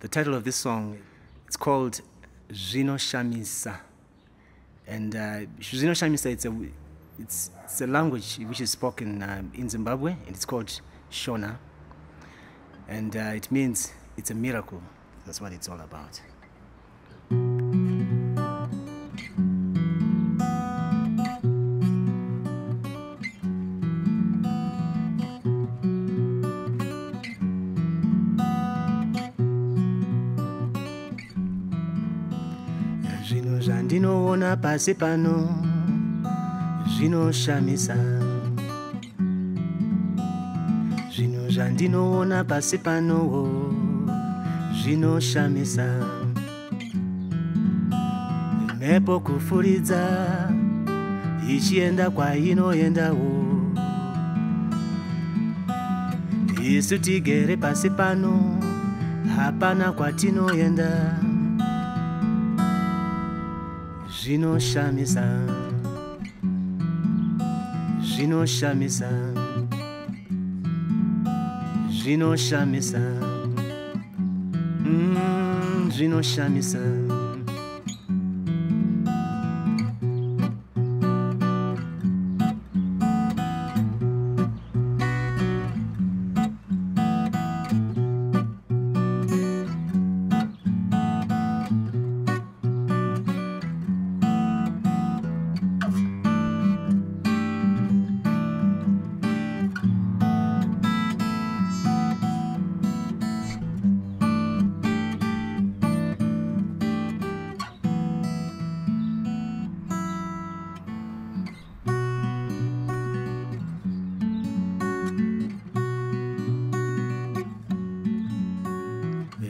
The title of this song, it's called Zvinoshamisa. And uh, Zvinoshamisa, it's a, it's, it's a language which is spoken uh, in Zimbabwe, and it's called Shona. And uh, it means it's a miracle. That's what it's all about. Zvandinoona pasi pano zvinoshamisa. Zvinhu zvandinoona pasi panowo zvinoshamisa. Mhepo kufuridza ichienda kwainoendawo. Isu tigere pasi pano hapana kwatinoenda zvinoshamisa. Zvinoshamisa. Zvinoshamisa. Mm, zvinoshamisa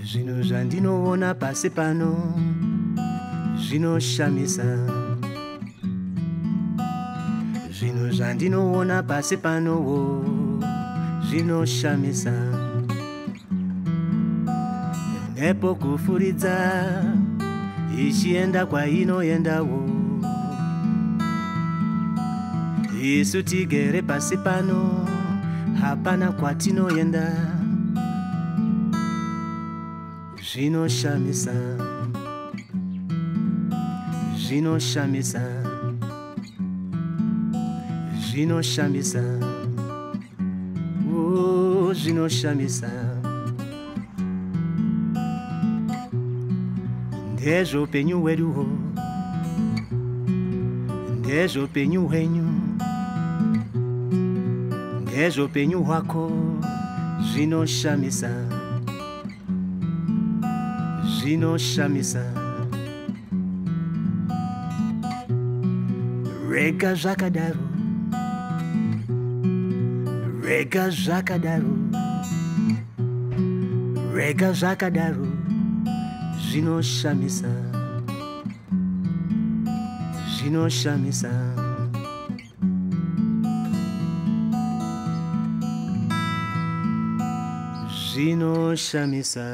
zvinhu zvandinoona pasi pano zvinoshamisa zvinhu zvandinoona pasi panowo zvinoshamisa mhepo kufuridza ichienda kwainoendawo isu tigere pasi pano hapana kwatinoenda zvinoshamisa zvinoshamisa zvinoshamisa o oh, zvinoshamisa ndezvoupenyu hweduho ndezvoupenyu hwenyu ndezvoupenyu hwako zvinoshamisa zvinoshamisa rega zvakadaro rega zvakadaro rega zvakadaro zvinoshamisa zvinoshamisa zvinoshamisa